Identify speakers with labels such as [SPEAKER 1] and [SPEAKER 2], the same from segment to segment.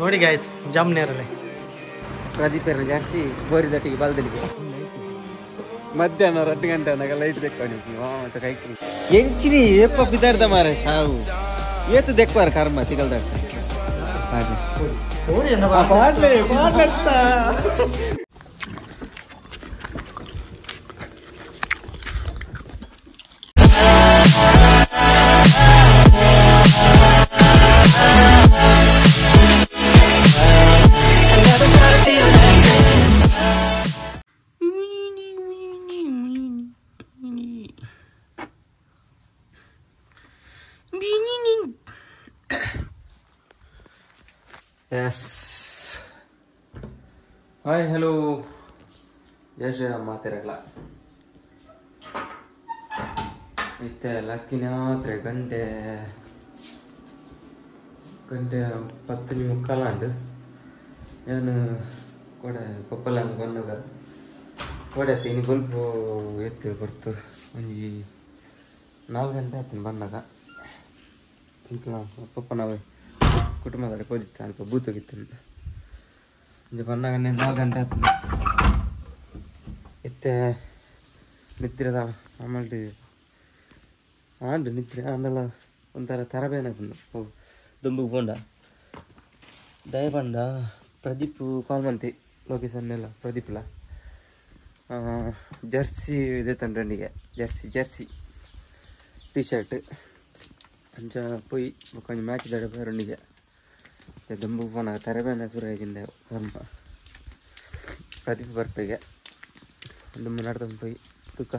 [SPEAKER 1] ನೋಡಿ ಗಾಯ್ಸ್ ಜಾಮ್ನೇರಲ್ಲಿ
[SPEAKER 2] ಪ್ರದೀಪರ ಜಾಸ್ತಿ ಬೋರಿದಟ್ಟಿಗೆ ಬಲ್ದಲಿಗೆ ಮಧ್ಯಾಹ್ನ ಹತ್ತು ಗಂಟೆ ಅನ್ನಾಗ ಲೈಟ್ ಮತ್ತೆ ಕೈ ಎಂಚಿನಿ ಏಪ್ಪ ಬಿದ್ದಾಡ್ದ ಮಾರ ಸಾವು. ಏತು ದೆಕ್ವಾರ ಕರ್ಮ ತಿಗಲ್ದ ಹಾಗೆ. ಹಾಯ್ ಹಲೋ ಯಶ ಮಾತಿರಲ್ಲ ಇತ್ತೆ ಲಕ್ಕಿನ ಆತ್ರೆ ಗಂಟೆ ಗಂಟೆ ಪತ್ತು ಮುಕ್ಕಾಲ ಉಂಟು ನಾನು ಕೊಡೆ ಕೊಪ್ಪಲ ಬಂದಾಗ. ಕೊಡೆ ತೀನಿ ಬಲ್ಪು ಎತ್ತು ಬರ್ತು. ಒಂಜಿ ನಾಲ್ಕು ಗಂಟೆ ಆಯ್ತು ಬಂದಾಗ. ಪಪ್ಪ ನಾವು ಕುಟುಂಬದಲ್ಲಿ ಕೋದಿತ್ತು ಅಲ್ಪ ಬೂತೋಗಿತ್ತು ಇಂಜ ಬಂದಾಗ ನಾಲ್ಕು ಗಂಟೆ ಆಯ್ತು ಇತ್ತೆ ನಿದ್ರದ ಆಮೇಲೆ ಆಂಡ್ ನಿದ್ರೆ, ಆಮೇಲೆ ಒಂಥರ ತರಬೇನ ಬಂದು. ದುಂಬಿಗೆ ದುಂಬು ಬೋಂಡ ದಯ ಬಂಡ ಪ್ರದೀಪ್ ಕಾಲ್ ಮಂತಿ ಲೊಕೇಶನ್ ಎಲ್ಲ ಪ್ರದೀಪ್ಲ. ಜರ್ಸಿ ಇದೆ ತಂಡ್ರಂಡಿಗೆ ಜರ್ಸಿ ಜರ್ಸಿ. ಟೀ ಶರ್ಟ್ ಅಂಚ ಪೊಯ್ ಮ್ಯಾಚ್ ದಡ ಬರೊಂಡಿಗೆ ಮತ್ತೆ ದಂಬುವನ ತರಬೇನ ಸುರಾಗಿಂದ ಕರ್ಮ ಪ್ರತಿ ಬರ್ಪಿಗೆ. ದುಂಬು ನಡ್ದೊಂದು ಪೋಯಿ ತುಕ.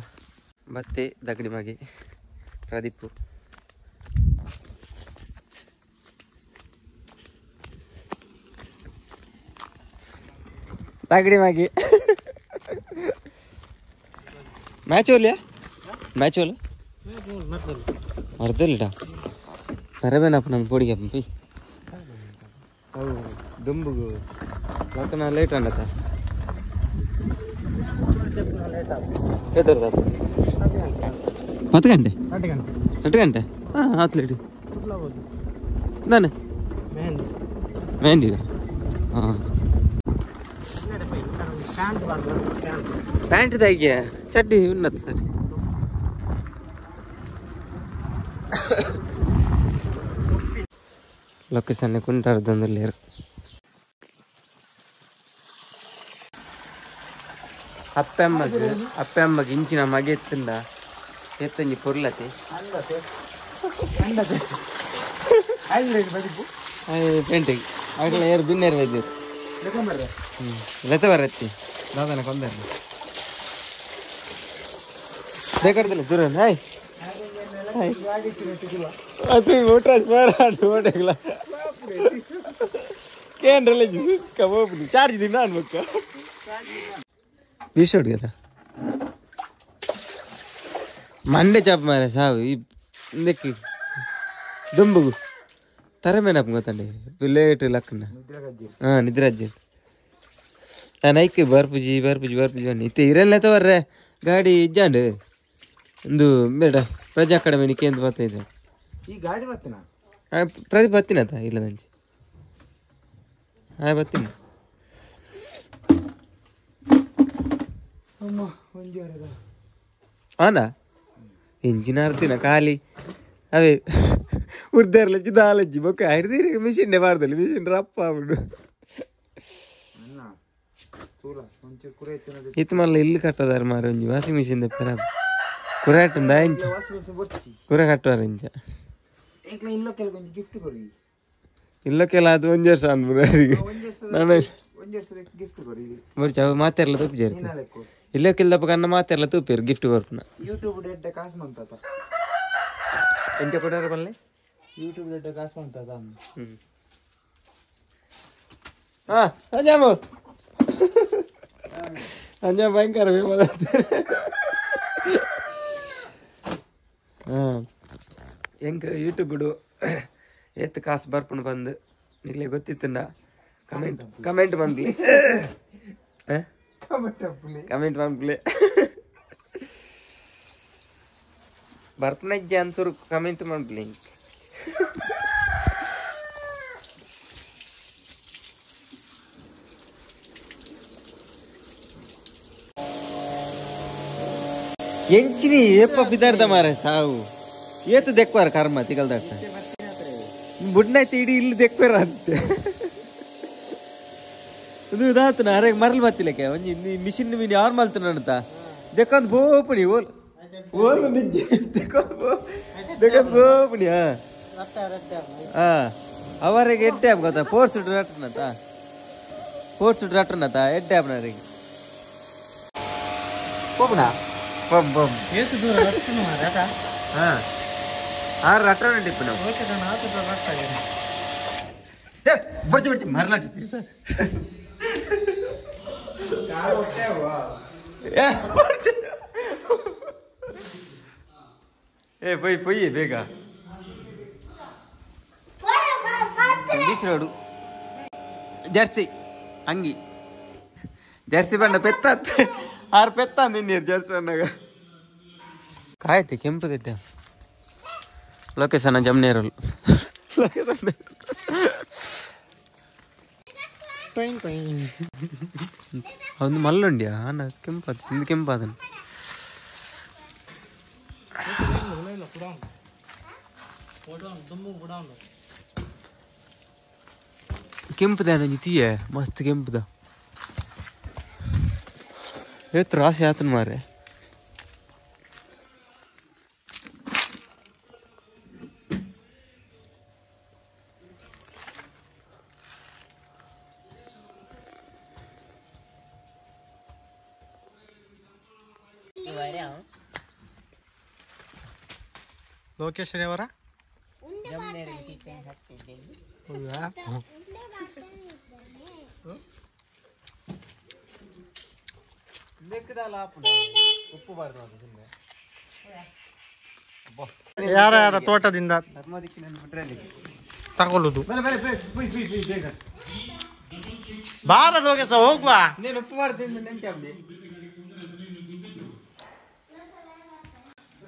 [SPEAKER 2] ಮತ್ತೆ ದಗಡಿ ಮಗಿ ಪ್ರದೀಪ್. ದಗಡಿ ಮಗಿ. ಮ್ಯಾಚ್ ಹೋಲಿಯಾ ಮ್ಯಾಚ್ ಹೋಲ ಮರ್ದಲ್ಲಿಡ ತರಬೇನಪ್ಪ ನಂಗೆ ಪೋಡಿಗೆ ಪಂಪಿ ದುಂಬುಗು. ಲಕ್ಕನ ಲೇಟ್ ಅನ್ನತ್ತ ಎದುರ್ದ? ಹತ್ತು ಗಂಟೆ? ಹತ್ತು ಗಂಟೆ. ಹಾಂ ಹತ್ತು ಲೀಟ್ ನಾನು? ಮೆಹಂದಿ. ಹಾಂ. ಪ್ಯಾಂಟ್ ತೆಗೆ ಚಡ್ಡಿ ಉನ್ನತ ಸರ್. ಲೊಕೇಶನ್ ಕುಂಟಾರದೊಂದಲ್ಲಿ ಪೇಂಟಿಗೆ ಆಗಲ ಏರು ಬಿನ್ನೇರು ಬೈದಿರು ಹ್ಮ್. ಲತೆ ಬರತ್ತಿ. ದಾದನ ಕೊಂದರ್ಲಿ. ಬೇಕಾರ್ದಿಲ್ಲ ದೂರ ಹಾಯ್ ಅದು ಮೋಟ್ರಾಸ್ ಮಾರಾಡು ಓಡಗಲ ಕೇಂದ್ರಲ್ಲ ಕಬೋಬ್ದು ಚಾರ್ಜ್ ದಿನ ಅನ್ಬೇಕು. पीछे उठ गया था मंडे चाप मारे साहब देखी దుంబు తరమైన పోతండి లేట్ లక్కన నిద్రాజ్యం నైక్ ಬರ್ಪುಜಿ ಬರ್ಪುಜಿ ಬರ್ಪುಜಿ అని ఇతే ఇరలేత వర్రే ಗಾಡಿ ಇಜ್ಜಾಂಡು ಒಂದು ಬೇಡ ಪ್ರಜಾ ಅಕಾಡೆಮಿ ನಿಕೇಂದ್ರ ಬರ್ತೈತೆ
[SPEAKER 1] ಈ ಗಾಡಿ ಬತ್ತಿನ
[SPEAKER 2] ಪ್ರದೀಪ್ ಬತ್ತಿನ ಇಲ್ಲ ನಂಜಿ ಹಾಯ್ ಬತ್ತಿನ అవునా ఇంజిన్ ఆడుతున్న ఖాళీ అవి ఉర్దర్లొచ్చి దాలొచ్చి బొక్క ఆడితే మిషన్ వాడతాడు మిషన్ రప్ప అప్పుడు ఇత మళ్ళీ ఇల్లు కట్టదారు మరి ಒಂಜಿ ವಾಷಿಂಗ್ ಮಿಷಿನ್ ತೆಪ್ಪರ ಕುರೆ ಕಟ್ಟುಂದ ಇಂಚ ಕುರೆ ಕಟ್ಟುವಾರ ಇಂಚ
[SPEAKER 1] ಇಲ್ಲೋ ಕೆಲವು ಗಿಫ್ಟ್ ಕೊಡಿ
[SPEAKER 2] ಇಲ್ಲಕ್ಕೆಲ್ಲ ಅದು ಒಂದ್ ವರ್ಷ ಅನ್ಬಿಡ್ರಿ ನಾನು
[SPEAKER 1] ಒಂದ್ ವರ್ಷದ ಗಿಫ್ಟ್ ಕೊಡಿ
[SPEAKER 2] ಬರ್ಚ ಅವು ಮಾತೆಲ್ಲ ತಪ್ಪು ಸೇರ್ತೀನಿ ಇಲ್ಲಕ್ಕಿಲ್ಲಪ್ಪ ಕನ್ನ ಮಾತೆಲ್ಲ ತೂಪಿರು ಗಿಫ್ಟ್ ಬರ್ಪುನ
[SPEAKER 1] ಯೂಟ್ಯೂಬ್ ಡೆಡ್ ಕಾಸು ಮಂತತ
[SPEAKER 2] ಎಂತ ಕೊಡಾರ ಬಲ್ಲೆ
[SPEAKER 1] ಯೂಟ್ಯೂಬ್ ಡೆಡ್ ಕಾಸು ಮಂತದ
[SPEAKER 2] ಹ್ಮ್. ಹಾ ಅಂಜಾಮು ಅಂಜಾಮ್ ಭಯಂಕರ ವಿಮದ ಹಾ. ಹೆಂಗ ಬಿಡು ಎತ್ತು ಕಾಸು ಬರ್ಪುಣ್ ಬಂದು ನಿಗ್ಲೆ ಗೊತ್ತಿತ್ತಂಡ? ಕಮೆಂಟ್ ಕಮೆಂಟ್ ಬಂದ್ಲಿ. ಕಮೆಂಟ್ ಮಾಡ್ಬಿಡ್ಲಿ ಭರತನಾಟ್ಯ ಅನ್ಸೋರು ಕಮೆಂಟ್ ಮಾಡ್ಬಿಡ್ಲಿ ಎಂಚಿನಿ ಏಪ ಬಿದ್ದಾರ್ದ ಮಾರ ಸಾವು. ಏತು ದೆಕ್ವಾರ ಕರ್ಮ ತಿಗಲ್ದಾಗ್ತ? ಬುಡ್ನಾಯ್ತು ಇಡೀ ಇಲ್ಲಿ ದೆಕ್ವಾರ ಅಂತ. ಇದು ಇದಾತನ ಅರೆ ಮರಲ್ ಬತ್ತಿಲಕ್ಕೆ ಒಂಜಿ ಮಿಷಿನ್ ಮೀನ್ ಯಾರು ಮಲ್ತನ ಅಂತ ದೆಕ್ಕೊಂದ್ ಬೋಪುಣಿ ಓಲ್ ಓಲ್ ನಿಜ್ಜೆ ದೆಕ್ಕೊಂದ್ ಬೋ ದೆಕ್ಕೊಂದ್ ಬೋಪುಣಿ ಹಾ ಹಾ ಅವರಿಗೆ ಎಡ್ಡೆ ಆಪ್ ಗೊತ್ತಾ ಫೋರ್ಸ್ ರಟ್ಟನತ ಫೋರ್ಸ್ ರಟ್ಟನತ ಎಡ್ಡೆ ಆಪ್ನರಿಗೆ
[SPEAKER 1] ಹೋಗ್ನಾ
[SPEAKER 2] ಬಮ್ ಬಮ್
[SPEAKER 3] ಎಷ್ಟು ದೂರ ರಸ್ತೆನೂ ಮಾರಾಟ
[SPEAKER 2] ಹಾ ಆರು ರಟ್ಟನ ಟಿಪ್ಪು ನಾವು
[SPEAKER 3] ಓಕೆ ನಾನು ಆತು
[SPEAKER 2] ಬರ್ತಿ ಬರ್ತಿ ಮರಲಾಟಿ ಏ ಪೊಯ್ ಪೊಯ್ಯಿ ಬೇಗ. ರೋಡು ಜರ್ಸಿ, ಅಂಗಿ. ಜರ್ಸಿ ಬಣ್ಣ ಪೆತ್ತ ಆರು ಪೆತ್ತ ನಿನ್ನೀರು ಜರ್ಸಿ ಬಣ್ಣಗ. ಕಾಯ್ತಿ ಕೆಂಪು ತಿಟ್ಟ ಲೊಕೇಶನ್ ಜಮ್ನೇರಲ್ ಲೊಕೇಶನ್
[SPEAKER 3] ಟ್ರೈನ್ ಟ್ರೈನ್
[SPEAKER 2] ಒಂದು ಮಲ್ಲುಂಡಿಯಾ ಅನ್ನ ಕೆಂಪಾದ ಇಂದು ಕೆಂಪಾದನು
[SPEAKER 3] ಇಲ್ಲ ಕೂಡ ಉಂಟು ಫೋಟೋ ತುಂಬ ಕೂಡ ಉಂಟು
[SPEAKER 2] ಕೆಂಪದ ನಿತಿಯೇ ಮಸ್ತ್ ಕೆಂಪುದ ಎತ್ತು ರಾಶಿ ಆತನ ಮಾರೆ
[SPEAKER 3] ಲೊಕೇಶನ್ ಯಾವರ
[SPEAKER 2] ಉಪ್ಪು ಬಾರ್ದು
[SPEAKER 3] ಯಾರ ಯಾರ ತೋಟದಿಂದ ತಗೊಳ್ಳುದು
[SPEAKER 2] ಬಾರ
[SPEAKER 3] ಲೋಕೇಶ ಹೋಗುವ
[SPEAKER 2] ನೀನು ಉಪ್ಪು ಮಾಡ್ತೀನಿ ನೆಂಟೆ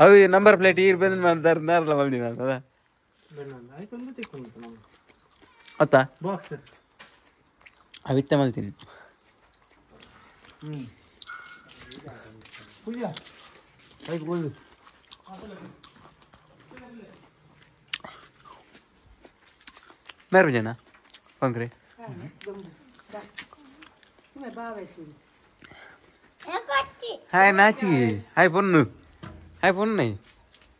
[SPEAKER 2] ಅవి ನಂಬರ್ ಪ್ಲೇಟ್ ಈರ್ ಬಂದ್ ಮಾಡ್ತಾರೆ ನಾರಲ್ಲ ಬಂದಿ ನಾನು ಅದ ಅತ್ತ
[SPEAKER 3] ಬಾಕ್ಸ್
[SPEAKER 2] ಅವಿತ್ತ ಮಲ್ತೀನಿ
[SPEAKER 1] ಪುಯ್ಯ ಆಯ್ತು ಒಳ್ಳೆ
[SPEAKER 2] ಬೇರೆ ಜನ ಪಂಕ್ರೆ ಹಾಯ್ ನಾಚಿ ಹಾಯ್ ಪೊನ್ನು ಪೊನ್ನೈ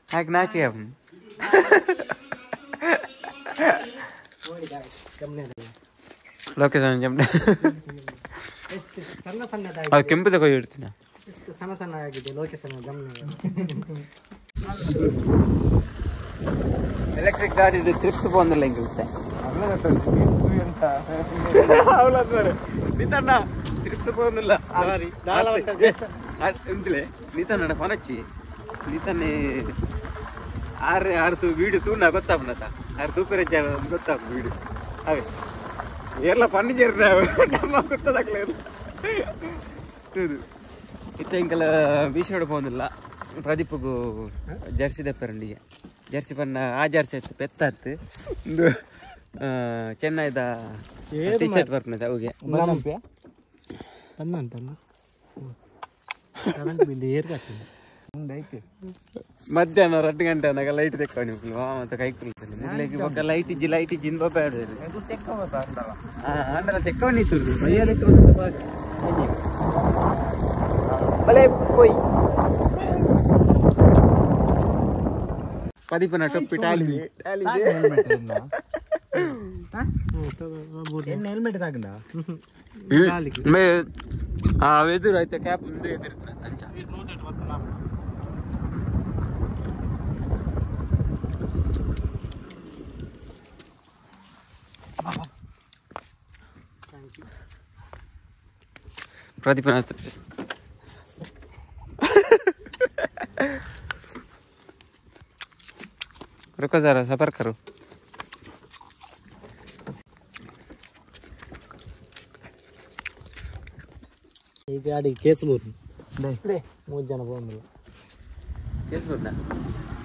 [SPEAKER 2] ಹಾಯ್ ನಾಚಿ ಅಪ್ಪ ಲೊಕೇಶನ್ ಜಮ್ನ ಅದು ಕೆಂಪು ಇಡ್ತೀನಿ
[SPEAKER 3] ಎಷ್ಟು ಸಣ್ಣ ಸಣ್ಣ ಆಗಿದೆ ಲೊಕೇಶನ್ ಜಮ್ನೇರ
[SPEAKER 2] ಎಲೆಕ್ಟ್ರಿಕ್ ಗಾಡಿ ಟ್ರಿಪ್ಸ್ ಬಂದಿಲ್ಲ ಹಿಂಗೆ ಇರುತ್ತೆ ನಿತಣ್ಣ ಟ್ರಿಪ್ಸ್ ಬಂದಿಲ್ಲ ಎಂತಲೇ ನಿತಣ್ಣ ಫೋನಚ್ಚಿ ನಿತನ್ನೇ ಆರು ಆರು ತೂ ವೀಡಿಯೋ ತೂನ ಗೊತ್ತಾಪನತ ಆರು ತೂಪೆರೆ ಗೊತ್ತಾಪ ವೀಡಿಯೋ. ಅವೇ. ಎಲ್ಲ ಪಣ್ಣು ಸೇರಿದ ನಮ್ಮ ಗೊತ್ತದಾಗ್లేదు ಇದು ಇತ್ತ ಇಂಕಲ ಬೀಸೋಡ ಬಂದಿಲ್ಲ ಪ್ರದೀಪ್ಗೂ ಜರ್ಸಿ ದಪ್ಪರಂಡಿಗೆ ಜರ್ಸಿ ಪನ್ನ ಆ ಜರ್ಸಿ ಆಯ್ತು ಪೆತ್ತ ಒಂದು ಆ, ಚೆನ್ನೈದ ಟಿ ಶರ್ಟ್ ಬರ್ನದ ಅವಿಗೆ.
[SPEAKER 3] ಬಂದ ಅಂತಲ್ಲ? ಕರೆಂಟ್ ಬಿಲ್
[SPEAKER 2] ಮಧ್ಯಾಹ್ನ ಎರಡು ಗಂಟೆ ಅನ್ನಾಗ ಲೈಟ್ ತೆಕ್ಕೊಂಡು ಮತ್ತೆ ಕೈ ಕುಲ್ತಾನೆ ಇರ್ಲಿಕ್ಕೆ ಬೊಕ್ಕ ಲೈಟ್ ಇಜ್ಜಿ ಲೈಟ್ ಇಜ್ಜಿ ಇನ್ ಬೇಡ
[SPEAKER 1] ಅದು ತೆಕ್ಕೊಂಬತ್ತ ಅಂದಲ್ಲ
[SPEAKER 2] ಅಂಡಲ ತೆಕ್ಕೊಂಡಿತ್ತು ಬಯ್ಯ ತೆಕ್ಕೊಂಡು ಬಲೆ ಪೋಯ್ ಪದೀಪನ ಟೊಪ್ಪಿ ಟಾಲಿ
[SPEAKER 1] ಎಣ್ಣೆ ಹೆಲ್ಮೆಟ್ ತಾಗಂಡ
[SPEAKER 2] ಆ ಎದುರು ಆಯ್ತಾ ಕ್ಯಾಪ್ ಮುಂದೆ ಎದುರಿರ್ತಾರೆ ಪ್ರದೀಪನಾಥ್ रुको जरा सबर करो
[SPEAKER 3] ಈ ಗಾಡಿ ಕೇಸಲೂರು ಮೂರು ಜನ ಬಂದ್ರು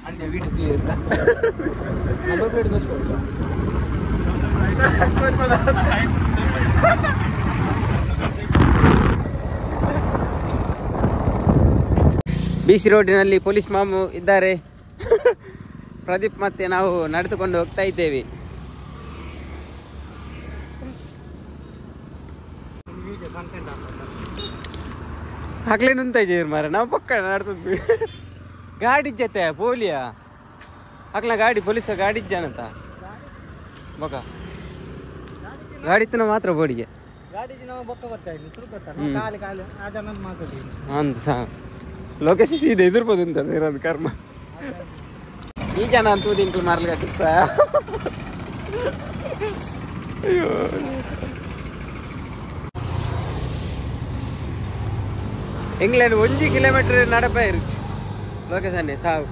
[SPEAKER 1] ಅಂದೆ ವೀಡು ತೀರ್ಲ
[SPEAKER 2] ಬಿಸಿ ರೋಡಿನಲ್ಲಿ ಪೊಲೀಸ್ ಮಾಮು ಇದ್ದಾರೆ. ಪ್ರದೀಪ್ ಮತ್ತೆ ನಾವು ನಡೆದುಕೊಂಡು ಹೋಗ್ತಾ ಇದ್ದೇವೆ. ಆಗ್ಲೇ ನುಂತ ಇದ್ದೀವಿ ಮಾರ ನಾವು ಪಕ್ಕ ನಡ್ತಿದ್ವಿ. ಗಾಡಿ ಜತೆ ಪೋಲಿಯ? ಆಗ್ಲ ಗಾಡಿ ಪೊಲೀಸ ಗಾಡಿ ಇಜ್ಜಾನಂತ ಬಕ. ಗಾಡಿ ಇತ್ತು ಮಾತ್ರ ಬೋಡಿಗೆ.
[SPEAKER 3] ಗಾಡಿ ನಾವು ಬೊಕ್ಕ ಬರ್ತಾ ಇದ್ವಿ ತಿರುಗತ್ತ
[SPEAKER 2] ಹ್ಮ್.
[SPEAKER 3] ಖಾಲಿ ಖಾಲಿ ಆ ಜನ ಮಾತಾಡಿ
[SPEAKER 2] ಅಂದ ಸಹ ಲೊಕೇಶನ್ ಸೀದಾ ಎದುರ್ಬೋದು ಅಂತ ಇರೋದು ಕರ್ಮ. ಈ ಜನ ಅಂತೂ ಇಂಕ್ಲು ಮಾರ್ಲಿಕ್ಕೆ ಅಯ್ಯೋ. ಇಂಗ್ಲೆಂಡ್ ಒಂಜಿ ಕಿಲೋಮೀಟರ್ ನಡಪ ಇರು ಲೊಕೇಶನ್ ಸಾವು.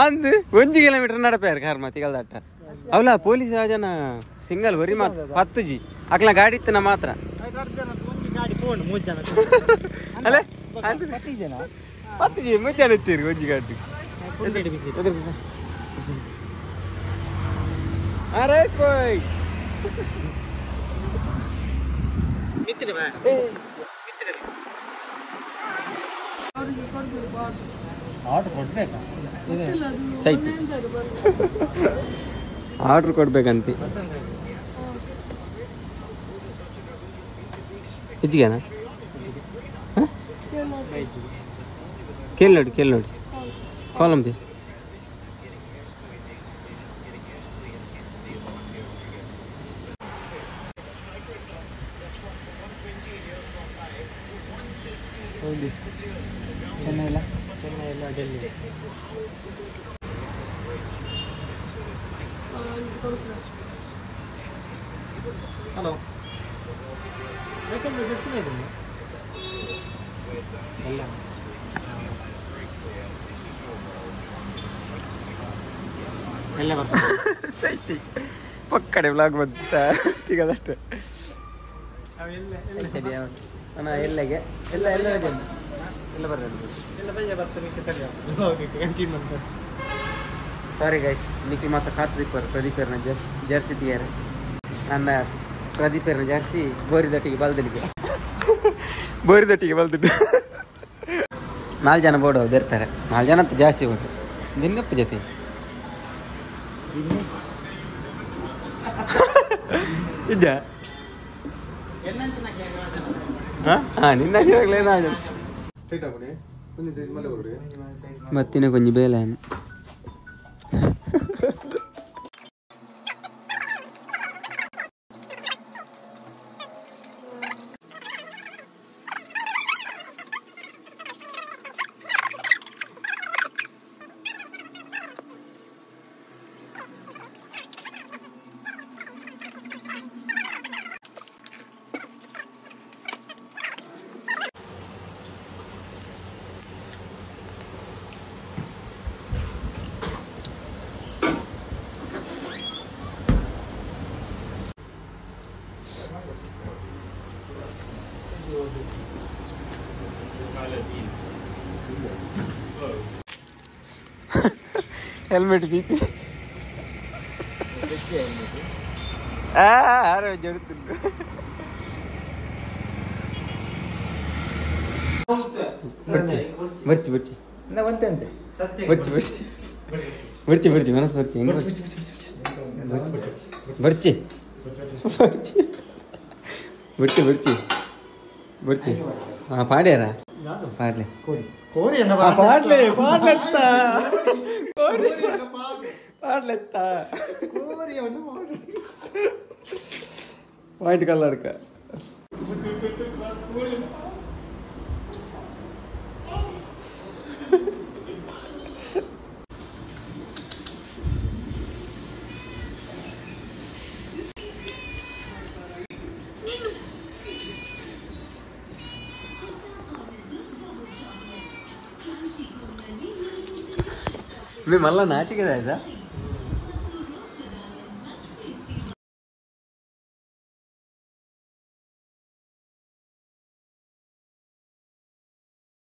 [SPEAKER 2] ಅಂದ್ ಒಂಜಿ ಕಿಲೋಮೀಟರ್ ನಡಪಾರು ಕಾರ್ ಮತ್ತೆ ಕಲ್ದಟ್ಟ ಅವಲ, ಪೊಲೀಸ್ ಜನ ಸಿಂಗಲ್ ಬರಿ ಮಾತ್ರ. ಹತ್ತು ಜಿ ಅಕ್ಲ ಗಾಡಿ ಮಾತ್ರ. ಅಲ್ಲೇ?
[SPEAKER 3] ಪತ್ತಿ ಜನ?
[SPEAKER 2] ಪತ್ತು ಜಿ ಮುಂಜಾನೆ ಇತ್ತೀರಿ ಒಂಜಿ ಗಾಡಿ.
[SPEAKER 3] ಮಿತ್ರ ಆರ್ಡರ್ ಕೊಡ್ಬೇಕಾ?
[SPEAKER 2] ಸೈಟ್. ಆರ್ಡ್ರ್ ಕೊಡ್ಬೇಕಂತೆ. ಹೆಚ್ಚಿಗೆನಾ? ಕೇಳಿ ನೋಡಿ ಕೇಳಿ ನೋಡಿ. ಕಾಲಂಬಿ
[SPEAKER 3] ಚೆನ್ನೈ ಚೆನ್ನೈ ಇಲ್ಲ ಹಲೋ ಯಾಕಂದ್ರೆ ಬಸ್ಸಿನ ಇದೆ. ಎಲ್ಲ. ಎಲ್ಲ ಬರ್ತದೆ.
[SPEAKER 2] ಸೈತಿ. ಪಕ್ಕಡೆ ಬ್ಲಾಗ್ ಬಂತು ಸಿಗದಷ್ಟೇ ಅಣ್ಣ ಎಲ್ಲಗೆ? ಎಲ್ಲ ಎಲ್ಲ ಇದೆ ಎಲ್ಲ ಬರೋದು
[SPEAKER 3] ಎಲ್ಲ ಸರಿ ಹೋಗ್ಲಿಕ್ಕೆ ಕಂಟಿನ್ಯೂ ಮಾಡ್ತಾರೆ
[SPEAKER 2] ಸಾರಿ ಗೈಸ್ ನಿಖಿಲ್ ಮಾತ್ರ ಕಾತ್ರಿ ಪ್ರದೀಪರ್ನ ಜರ್ಸ್ ಜರ್ಸಿ ತೀಯಾರೆ ನನ್ನ ಪ್ರದೀಪರ್ನ ಜಾರಿಸಿ ಬೋರಿದೊಟ್ಟಿಗೆ ಬಲ್ದನಿಗೆ ಬೋರಿದೊಟ್ಟಿಗೆ ಬಲ್ದಿದ್ದು. ನಾಲ್ಕು ಜನ ಬೋರ್ಡ್ ಇರ್ತಾರೆ. ನಾಲ್ಕು ಜನ ಅಂತ ಜಾಸ್ತಿ ಉಂಟು ದಿನಪ್ಪ ಜೊತೆ. ಇದ್ದ? ನಿನ್ನ ಮತ್ತಿನ ಕೊಂಚ ಬೇಲೆ ಹೆಲ್ಮೆಟ್ ಬೀತಿ ಆ ಆರೋ ಜಡುತ್ತಿದ್ದು ಬರ್ಚಿ ಬರ್ಚಿ ಬರ್ಚಿ.
[SPEAKER 1] ಇನ್ನ ಬಂತೆ ಅಂತೆ.
[SPEAKER 2] ಬರ್ಚಿ ಬರ್ಚಿ. ಬರ್ಚಿ ಬರ್ಚಿ ಮನಸ್ಸು ಬರ್ಚಿ ಹೆಂಗ್ ಬರ್ಚಿ ಬರ್ಚಿ? ಬರ್ಚಿ ಬರ್ಚಿ ಬರ್ಚಿ ಹಾಂ ಪಾಡ್ಯಾರ? ಪಾಡ್ಲೆ.
[SPEAKER 3] ಕೋರಿ.
[SPEAKER 2] ಆ, ಪಾಡ್ಲೆ ಪಾಡ್ಲೆತ್ತ ಕೋರಿ ಪಾಡ್ಲೆತ್ತ ವೈಟ್ ಕಲರ್ಕ మేము మళ్ళీ నాచి కదా